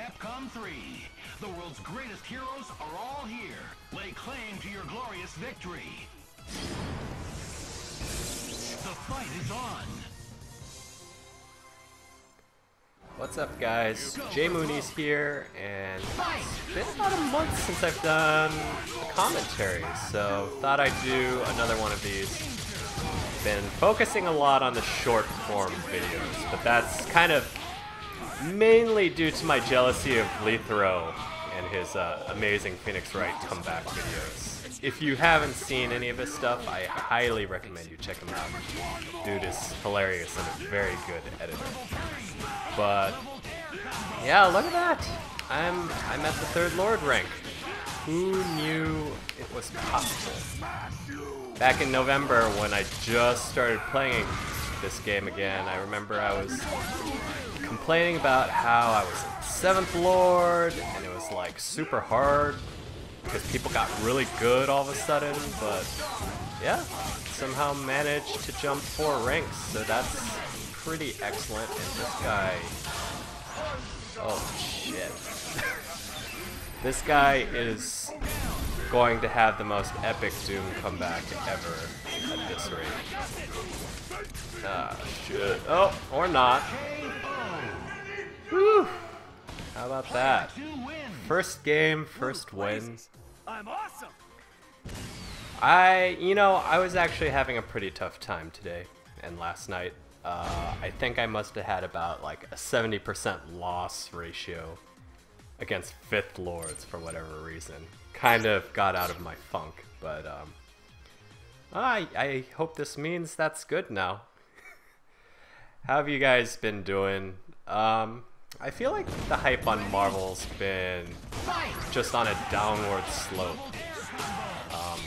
Capcom 3. The world's greatest heroes are all here. Lay claim to your glorious victory. The fight is on. What's up guys? jmoonies here and it's been about a month since I've done a commentary, so thought I'd do another one of these. Been focusing a lot on the short form videos, but that's kind of mainly due to my jealousy of Lethro and his uh, amazing Phoenix Wright comeback videos. If you haven't seen any of his stuff, I highly recommend you check him out. Dude is hilarious and a very good editor. But yeah, look at that. I'm I'm at the third Lord rank. Who knew it was possible? Back in November when I just started playing this game again, I remember I was complaining about how I was seventh Lord and it was like super hard because people got really good all of a sudden, but yeah, somehow managed to jump four ranks, so that's pretty excellent. And this guy, oh shit, this guy is going to have the most epic Doom comeback ever at this rate. Ah, shit. Oh, or not. Whew. How about that? First game, first win. I'm awesome. I, you know, I was actually having a pretty tough time today and last night. Uh, I think I must have had about like a 70% loss ratio against Fifth Lords for whatever reason. Kind of got out of my funk, but um, I, I hope this means that's good now. How have you guys been doing? Um, I feel like the hype on Marvel's been just on a downward slope. Um,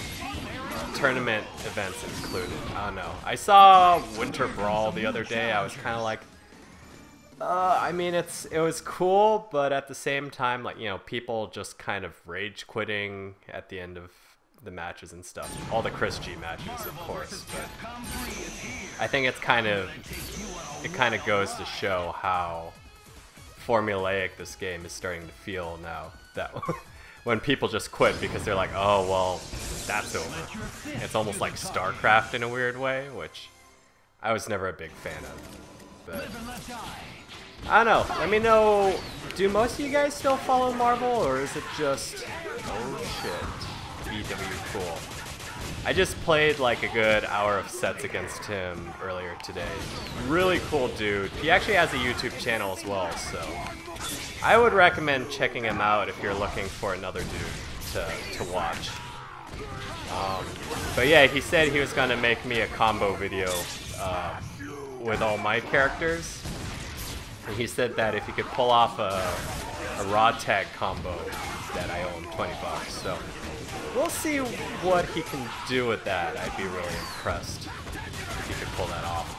tournament events included. I don't know. I saw Winter Brawl the other day. I was kind of like, uh, I mean, it's it was cool, but at the same time, like you know, people just kind of rage quitting at the end of the matches and stuff. All the Chris G matches, of course. But I think it's kind of it kind of goes to show how formulaic this game is starting to feel now. That when people just quit because they're like, oh well, that's over. It's almost like StarCraft in a weird way, which I was never a big fan of. But I don't know. Let me know. Do most of you guys still follow Marvel, or is it just oh shit, EW cool? I just played like a good hour of sets against him earlier today. Really cool dude. He actually has a YouTube channel as well, so I would recommend checking him out if you're looking for another dude to, to watch. Um, but yeah, he said he was to make me a combo video uh, with all my characters. And he said that if he could pull off a, a raw tag combo, that I owe him 20 bucks. So We'll see what he can do with that. I'd be really impressed if he could pull that off.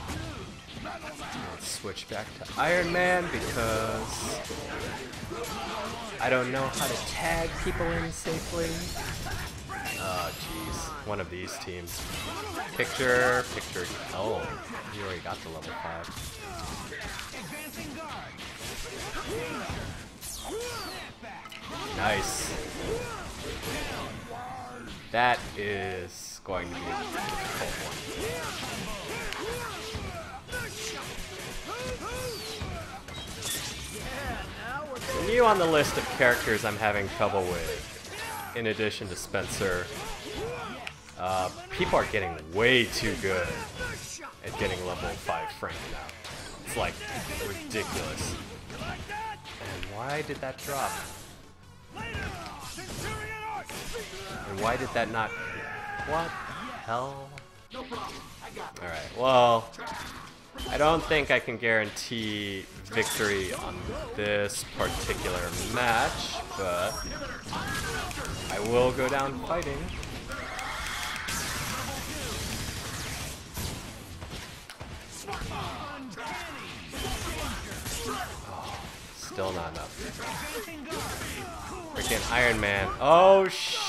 Let's switch back to Iron Man because I don't know how to tag people in safely. Oh, jeez. One of these teams. Picture, picture. Oh, you already got the level 5. Nice. That is going to be a difficult one. New on the list of characters I'm having trouble with, in addition to Spencer, uh, people are getting way too good at getting level 5 Frank now. It's like ridiculous. And why did that drop? And why did that not... What hell? Alright, well... I don't think I can guarantee victory on this particular match, but I will go down fighting. Oh, still not enough. Freaking Iron Man. Oh, shit.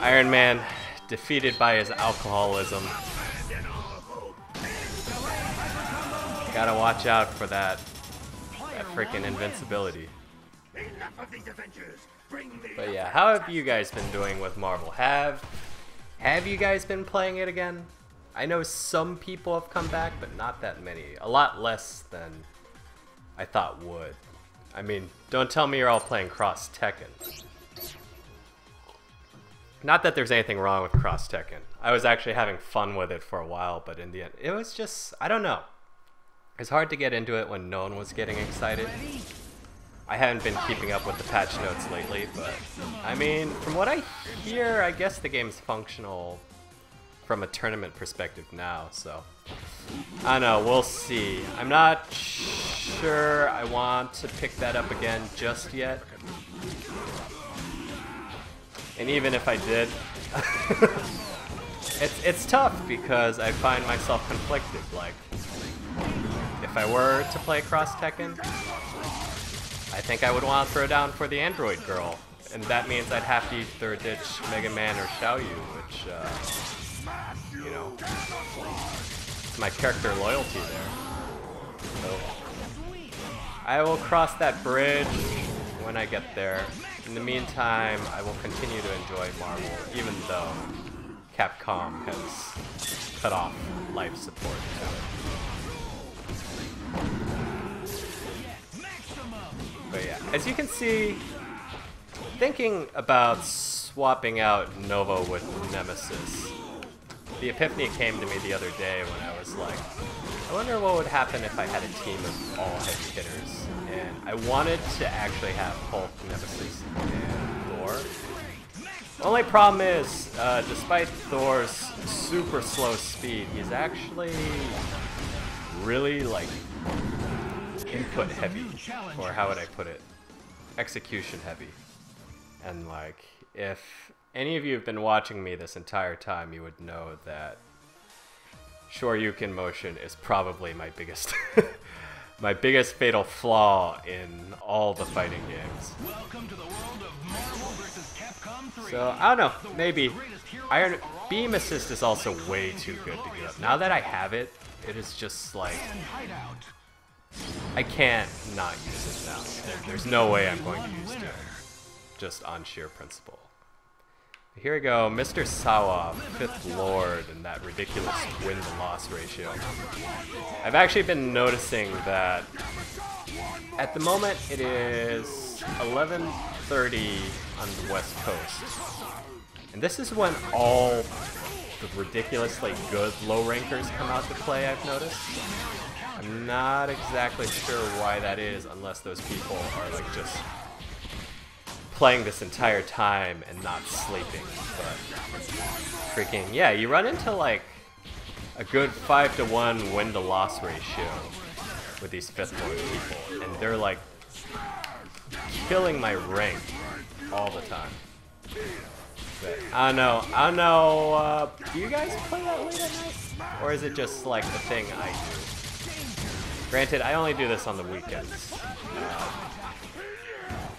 Iron Man defeated by his alcoholism. Gotta watch out for that, that freaking invincibility. But yeah, how have you guys been doing with Marvel? Have have you guys been playing it again? I know some people have come back, but not that many. A lot less than I thought would. I mean, don't tell me you're all playing Cross Tekken. Not that there's anything wrong with Cross Tekken. I was actually having fun with it for a while, but in the end, it was just, I don't know. It's hard to get into it when no one was getting excited. I haven't been keeping up with the patch notes lately, but I mean, from what I hear, I guess the game's functional from a tournament perspective now, so I don't know, we'll see. I'm not sure I want to pick that up again just yet. And even if I did, it's it's tough because I find myself conflicted. Like, if I were to play Cross Tekken, I think I would want to throw down for the Android girl, and that means I'd have to either ditch Mega Man or Xiao Yu, which, uh, you know, it's my character loyalty there. So, I will cross that bridge when I get there. In the meantime, I will continue to enjoy Marvel, even though Capcom has cut off life support. But yeah, as you can see, thinking about swapping out Nova with Nemesis, the epiphany came to me the other day when I was like, I wonder what would happen if I had a team of all heavy hitters. And I wanted to actually have Hulk, Nemesis, and Thor. The only problem is, uh, despite Thor's super slow speed, he's actually really like input heavy, or how would I put it? Execution heavy. And like, if any of you have been watching me this entire time, you would know that Shoryuken motion is probably my biggest my biggest fatal flaw in all the fighting games. So I don't know, maybe Iron Beam Assist is also way too good to give up. Now that I have it, it is just like I can't not use it now. There, there's no way I'm going to use it, just on sheer principle. Here we go, Mr. Sawa, 5th Lord, and that ridiculous win-to-loss ratio. I've actually been noticing that at the moment it is 11.30 on the west coast. And this is when all the ridiculously good low rankers come out to play, I've noticed. I'm not exactly sure why that is, unless those people are like just playing this entire time and not sleeping. But freaking yeah, you run into like a good five to one win to loss ratio with these fifth lord people, and they're like killing my rank all the time. But I don't know. I don't know. Uh, do you guys play that late at night, or is it just like the thing I do? Granted, I only do this on the weekends. Uh,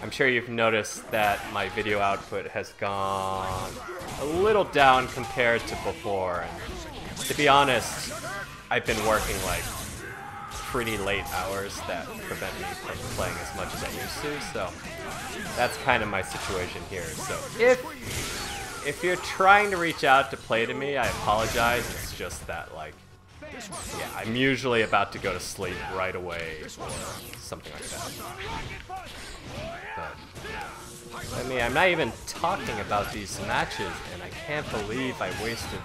I'm sure you've noticed that my video output has gone a little down compared to before. And to be honest, I've been working like pretty late hours that prevent me from playing as much as I used to. So that's kind of my situation here. So if if you're trying to reach out to play to me, I apologize. It's just that like yeah, I'm usually about to go to sleep right away or something like that. But, I mean, I'm not even talking about these matches, and I can't believe I wasted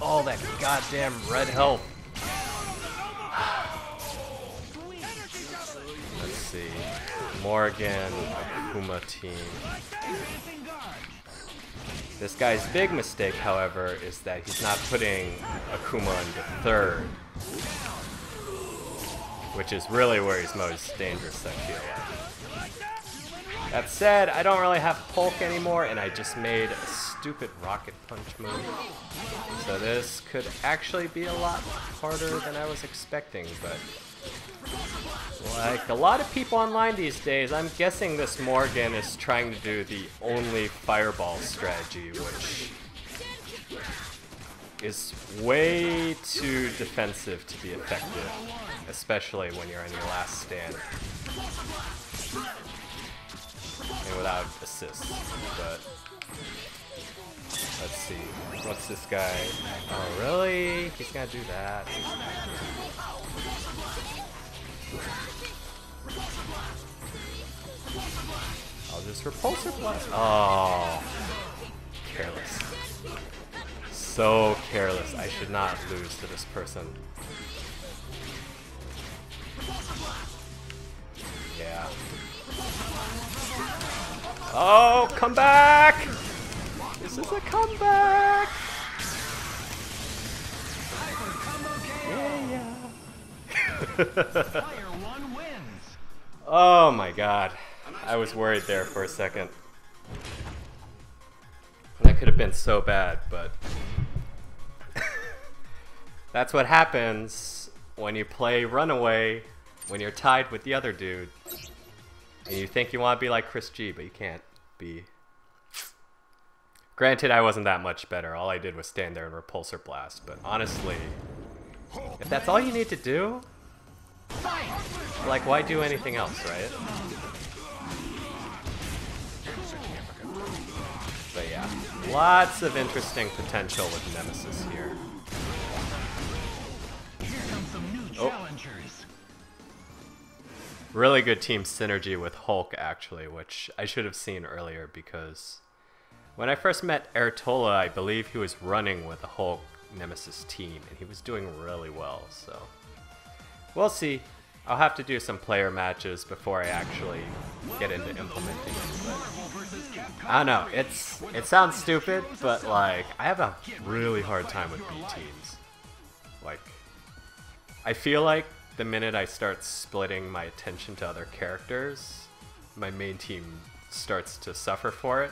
all that goddamn red health. Let's see. Morrigan, Akuma team. This guy's big mistake, however, is that he's not putting Akuma into third. Which is really where he's most dangerous, I feel like. That said, I don't really have Hulk anymore, and I just made a stupid rocket punch move. So this could actually be a lot harder than I was expecting, but like a lot of people online these days, I'm guessing this Morrigan is trying to do the only fireball strategy, which is way too defensive to be effective, especially when you're on your last stand. And without assists, but let's see. What's this guy? Oh, really? He's gonna do that? I'll just repulsor blast. Oh, careless. So careless. I should not lose to this person. Yeah. Oh, come back! This is a comeback! Yeah, yeah. Oh my god. I was worried there for a second. That could have been so bad, but that's what happens when you play Runaway when you're tied with the other dude. And you think you want to be like Chris G, but you can't be. Granted, I wasn't that much better. All I did was stand there and repulsor blast, but honestly, if that's all you need to do, like, why do anything else, right? But yeah, lots of interesting potential with Nemesis here. Here come some new Oh. challengers. Really good team synergy with Hulk, actually, which I should have seen earlier because when I first met Ertola, I believe he was running with the Hulk Nemesis team, and he was doing really well, so. We'll see. I'll have to do some player matches before I actually get into implementing it, but. I don't know. It's it sounds stupid, but like I have a really hard time with B teams. Like I feel like the minute I start splitting my attention to other characters, my main team starts to suffer for it.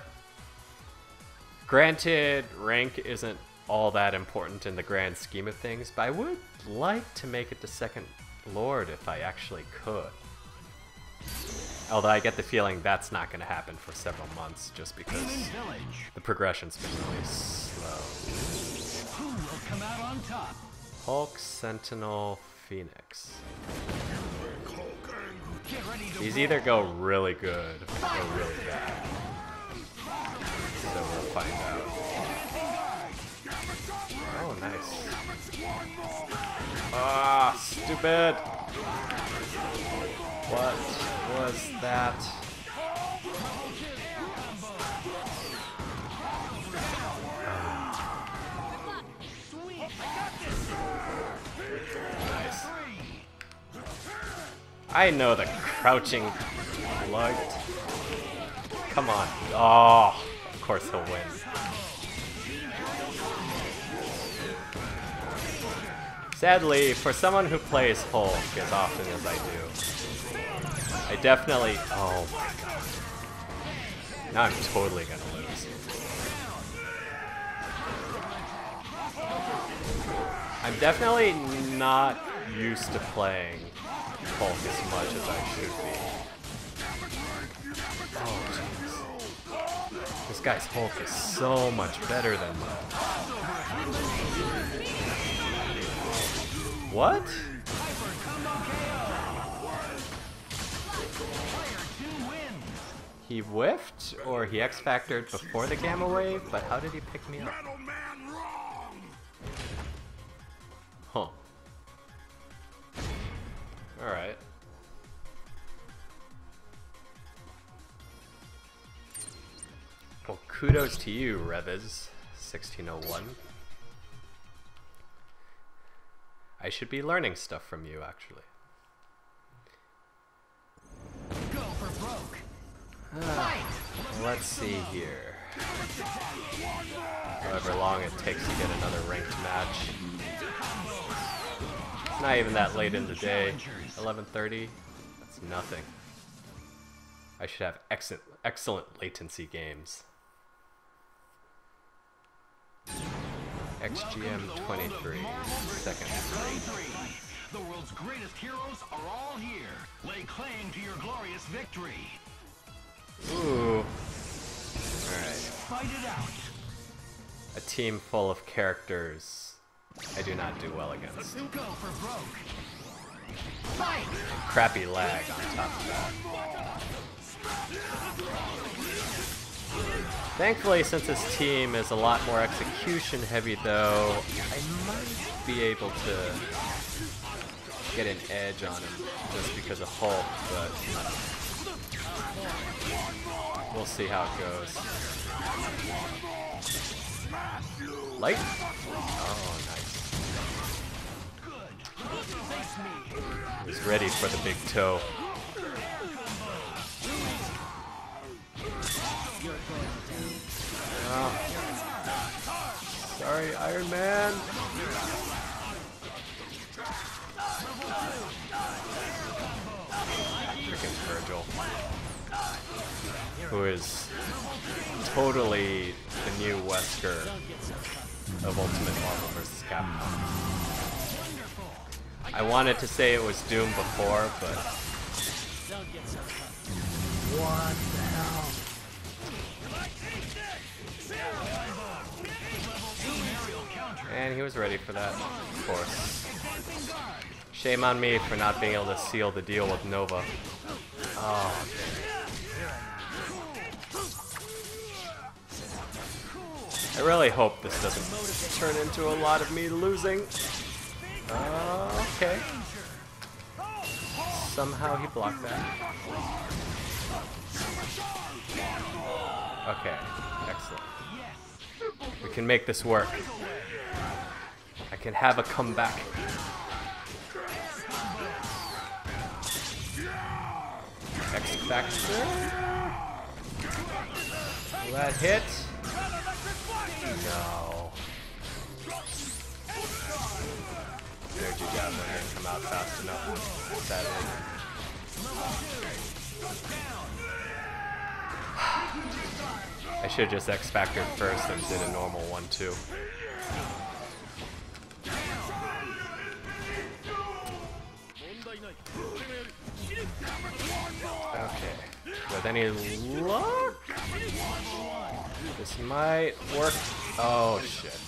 Granted, rank isn't all that important in the grand scheme of things, but I would like to make it to second lord if I actually could. Although I get the feeling that's not going to happen for several months just because the progression's been really slow. Who will come out on top? Hulk, Sentinel, Phoenix. These either go really good or really bad. So we'll find out. Oh, nice. Ah, stupid! What was that? Nice. I know the crouching lug. Come on. Oh, of course he'll win. Sadly, for someone who plays Hulk as often as I do, I definitely. Oh my god. Now I'm totally gonna lose. I'm definitely not used to playing Hulk as much as I should be. Oh jeez. This guy's Hulk is so much better than mine. What? He whiffed, or he X-Factored before the Gamma Wave, but how did he pick me up? Huh. Alright. Well, kudos to you, Reviz1601. I should be learning stuff from you, actually. Go for broke. Ah, let's see here. However long it takes to get another ranked match. It's not even that late in the day. 11:30. That's nothing. I should have excellent excellent latency games. XGM 23 second. 23. The world's greatest heroes are all here. Lay claim to your glorious victory. Ooh. Alright. Fight it out. A team full of characters I do not do well against. Go for broke. Fight. crappy lag on top of that. Thankfully, since this team is a lot more execution heavy though, I might be able to get an edge on him just because of Hulk, but we'll see how it goes. Light? Oh, nice. He's ready for the big toe. Oh. Sorry, Iron Man. Freaking Virgil. Who is totally the new Wesker of Ultimate Marvel vs. Capcom. I wanted to say it was Doom before, but... What the hell? And he was ready for that, of course. Shame on me for not being able to seal the deal with Nova. Oh, I really hope this doesn't turn into a lot of me losing. Okay. Somehow he blocked that. Okay, excellent. We can make this work. I can have a comeback. X Factor. That hit? No. Energy Javelin didn't come out fast enough, sadly. I should have just X Factored first and did a normal one too. Okay. With any luck, this might work. Oh shit.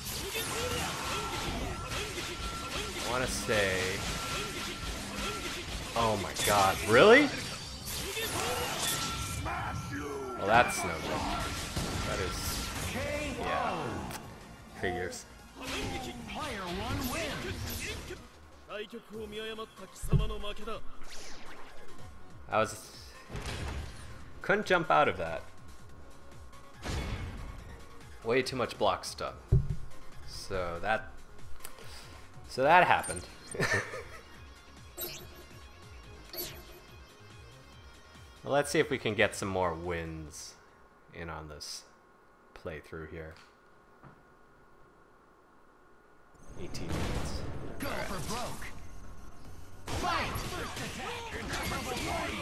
I want to say. Oh my god, really? Well, that's no good. That is... Yeah. Figures. I was... Couldn't jump out of that. Way too much block stuff. So that... So that happened. well, let's see if we can get some more wins in on this playthrough here. 18 minutes. Go for broke. Fight! First attack. Level 40.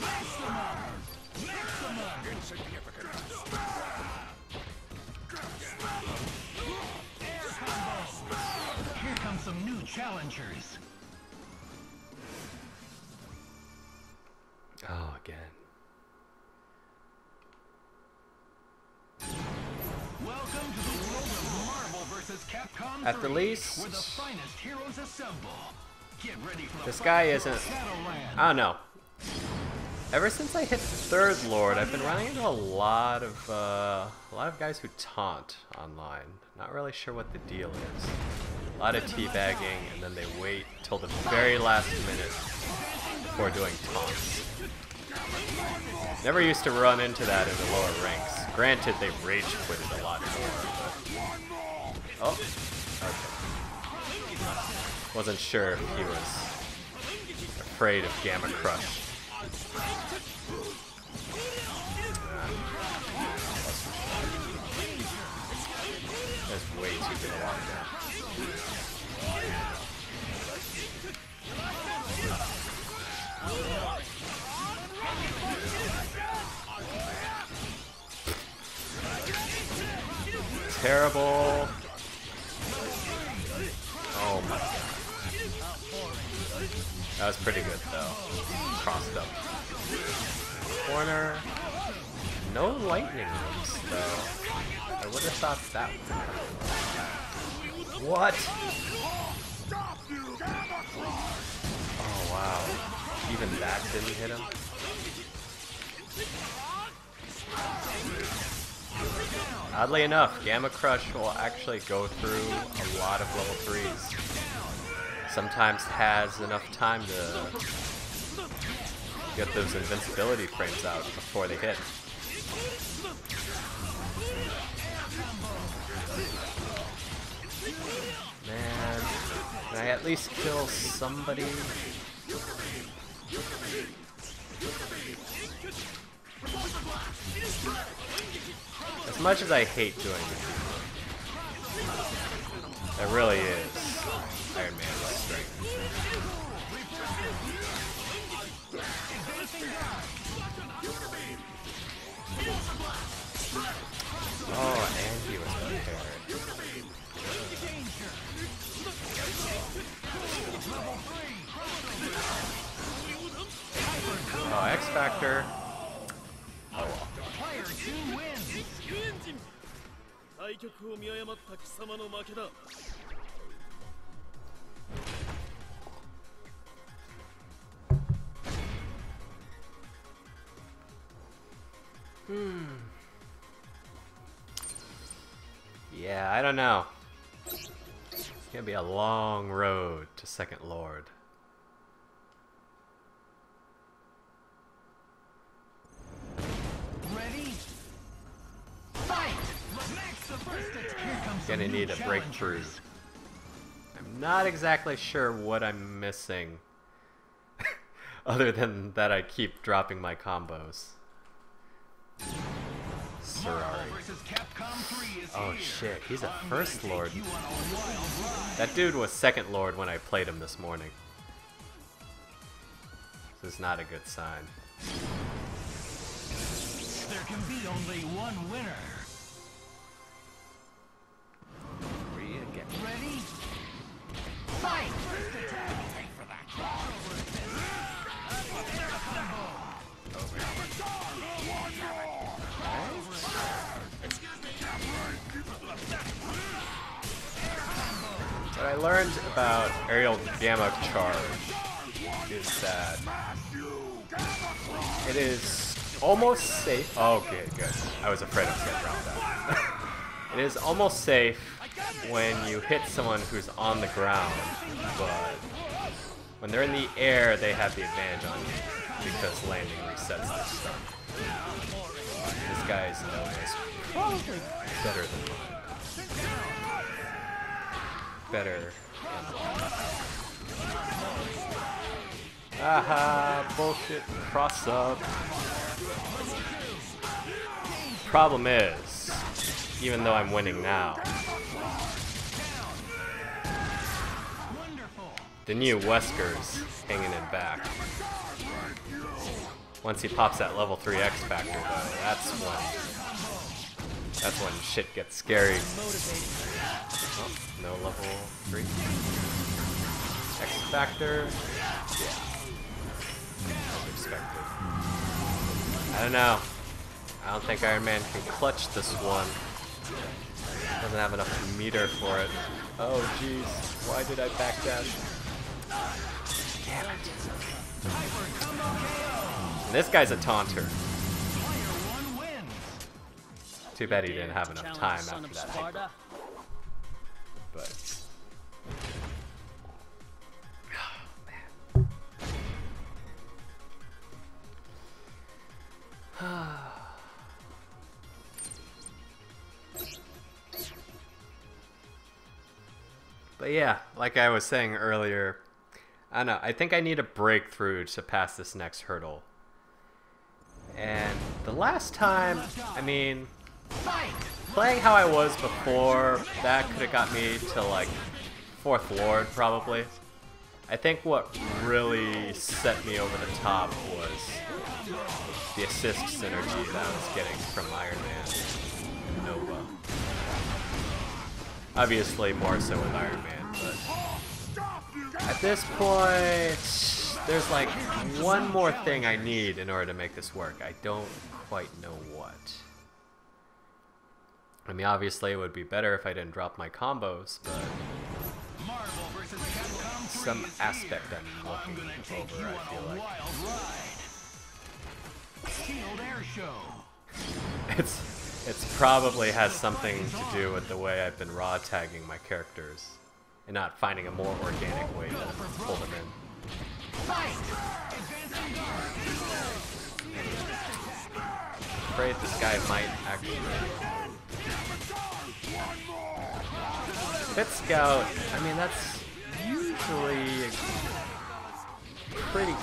Maximum. Maximum. Combo. Here come some new challengers. Capcom At the 3, least- where the finest heroes assemble. Get ready for This guy isn't-. I don't know. Ever since I hit third lord, I've been running into a lot of uh, a lot of guys who taunt online. Not really sure what the deal is. A lot of teabagging, and then they wait till the very last minute before doing taunts. Never used to run into that in the lower ranks. Granted, they rage quitted a lot more, but oh, okay. Wasn't sure if he was afraid of Gamma Crush. Terrible. Oh my god. That was pretty good though. Crossed up. Corner. No lightning moves though. I would have thought that What? Oh wow. even that didn't hit him. Oddly enough, Gamma Crush will actually go through a lot of level 3s. Sometimes has enough time to get those invincibility frames out before they hit. Man, can I at least kill somebody? As much as I hate doing it, that really is Iron Man's strength. Oh, and he was prepared. Oh, X Factor. Oh well. 対局を見誤った貴様の負けだ Yeah, I don't know. It's gonna be a long road to Second Lord. Gonna need a breakthrough. challenges. I'm not exactly sure what I'm missing. Other than that I keep dropping my combos. Marvel Ferrari. versus Capcom 3 is Oh shit, he's a I'm first lord. take you on a wild ride. That dude was second lord when I played him this morning. This is not a good sign. There can be only one winner. What I learned about aerial gamma charge is that it is almost safe. Oh, okay, good. I was afraid I was gonna drop that. it is almost safe when you hit someone who's on the ground, but when they're in the air, they have the advantage on you because landing resets their stun. This guy's nose is probably better than mine. Better. Aha, bullshit, cross up. Problem is, even though I'm winning now, the new Wesker's hanging in back. Once he pops that level 3 X Factor though, that's when that's when shit gets scary. Oh, no level 3. X Factor. Yeah. As expected. I don't know. I don't think Iron Man can clutch this one. Doesn't have enough meter for it. Oh jeez, why did I backdash? Damn it. This guy's a taunter. Player 1 wins. Too bad he didn't have enough time after that hyper. But But yeah, like I was saying earlier, I don't know. I think I need a breakthrough to pass this next hurdle. And the last time, I mean, playing how I was before, that could have got me to like fourth lord probably. I think what really set me over the top was the assist synergy that I was getting from Iron Man and Nova. Obviously more so with Iron Man, at this point, there's like one more thing I need in order to make this work. I don't quite know what. I mean, obviously, it would be better if I didn't drop my combos, but some aspect I'm looking over, I feel like. It's it's probably has something to do with the way I've been raw tagging my characters and not finding a more organic way to pull them in. I'm Afraid this guy might actually. Pit Scout, I mean that's usually pretty.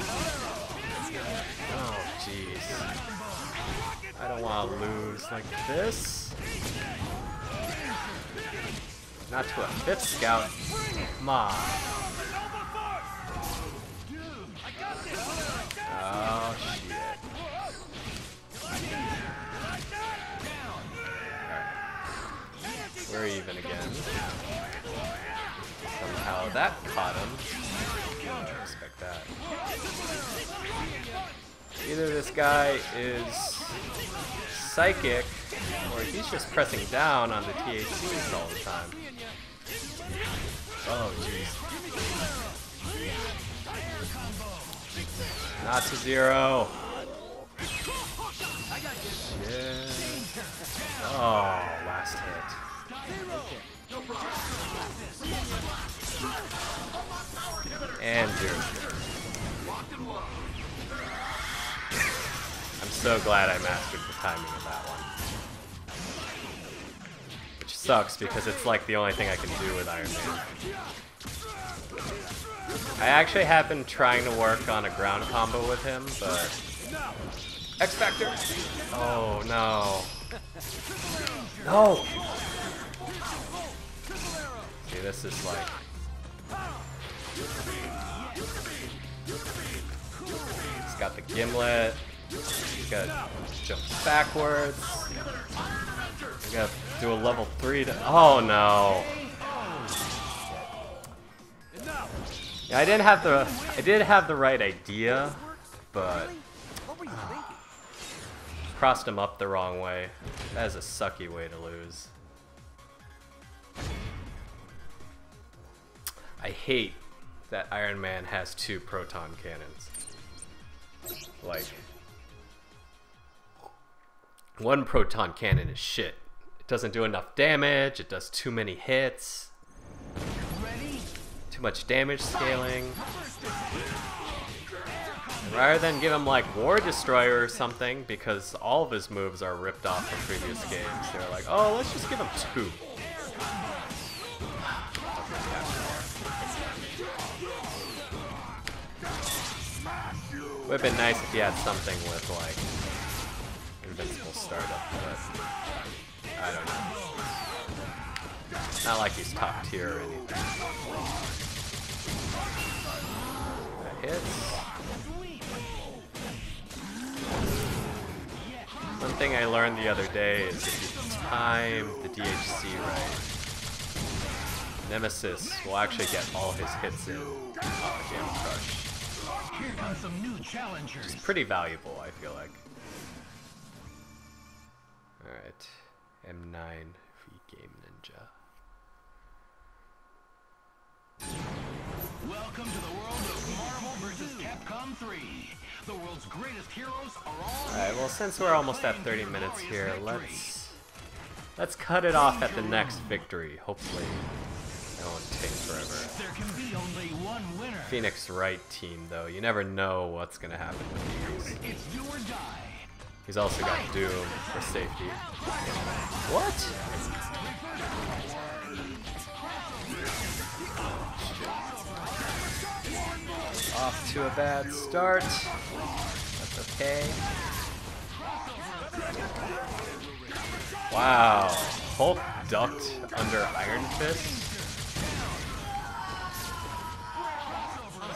Oh jeez. I don't want to lose like this. Not to a fifth scout. Come on. Oh shit. We're even again. Somehow that caught him. Didn't expect that. Either this guy is psychic, or he's just pressing down on the THCs all the time. Oh, jeez. Not to zero. Shit. Oh, last hit. And zero. I'm so glad I mastered the timing sucks because it's like the only thing I can do with Iron Man. I actually have been trying to work on a ground combo with him, but... X Factor! Oh, no. No! See, this is like... He's got the gimlet. He's got to jump backwards. I gotta do a level 3 to... Oh, no. Yeah, I didn't have the... I did have the right idea, but... Uh, crossed him up the wrong way. That is a sucky way to lose. I hate that Iron Man has two proton cannons. Like, one proton cannon is shit. Doesn't do enough damage, it does too many hits, too much damage scaling. Rather than give him like War Destroyer or something, because all of his moves are ripped off from previous games, they're like, oh, let's just give him two. Would have been nice if he had something with like invincible startup, but I don't know. Not like he's top tier or anything. That hits. One thing I learned the other day is if you time the DHC right, Nemesis will actually get all his hits in off Gamma Crush. Here comes some new challengers. It's pretty valuable, I feel like. Alright. M9 V Game Ninja. Welcome to the world of Marvel vs. Capcom 3. The world's greatest heroes are all Alright, well since we're almost at 30 minutes here, let's let's cut it off at the next victory. Hopefully it won't take forever. There can be only one winner. Phoenix Wright team though, you never know what's gonna happen with these. It's do or die. He's also got Doom for safety. What? Off to a bad start. That's okay. Wow. Hulk ducked under Iron Fist?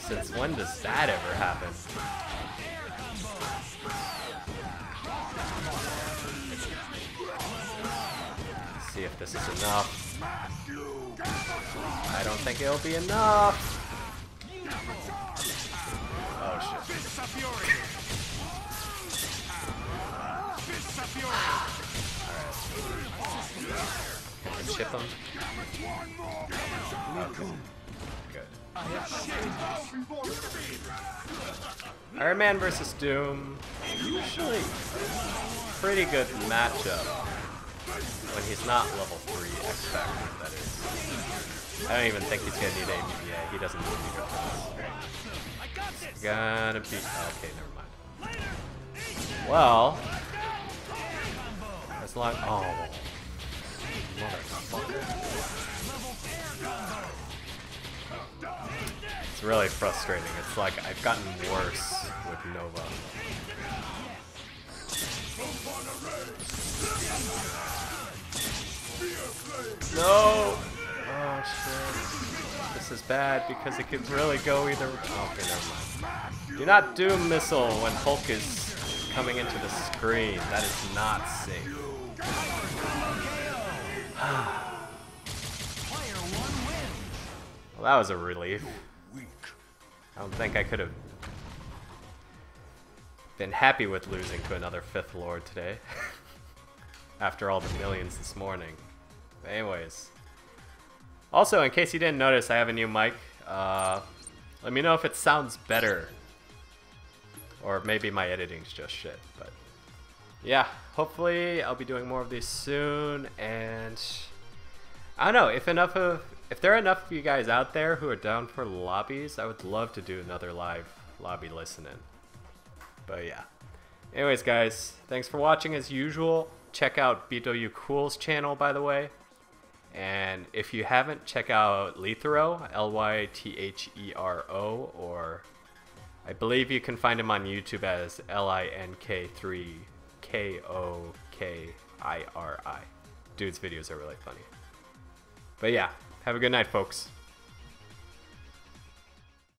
Since when does that ever happen? This is enough. I don't think it'll be enough. Oh shit. Alright. Can chip him? Okay. Oh, good. Iron Man versus Doom. Usually pretty good matchup when he's not level 3 X Factor, that is. I don't even think he's gonna need ABBA. He doesn't need meter for this. Gonna be. Okay, never mind. Well. As long. Oh. It's really frustrating. It's like I've gotten worse with Nova. No! Oh shit. This is bad because it could really go either. Okay, never mind. Do not doom missile when Hulk is coming into the screen. That is not safe. well, that was a relief. I don't think I could have been happy with losing to another Fifth Lord today. After all the millions this morning. Anyways. Also, in case you didn't notice, I have a new mic. Uh, let me know if it sounds better. Or maybe my editing's just shit. But yeah, hopefully I'll be doing more of these soon. And I don't know if enough of if there are enough of you guys out there who are down for lobbies, I would love to do another live lobby listening. But yeah. Anyways, guys, thanks for watching as usual. Check out BW Cool's channel, by the way. And if you haven't, check out Lythero, L Y T H E R O, or I believe you can find him on YouTube as L I N K 3 K O K I R I. Dude's videos are really funny. But yeah, have a good night, folks.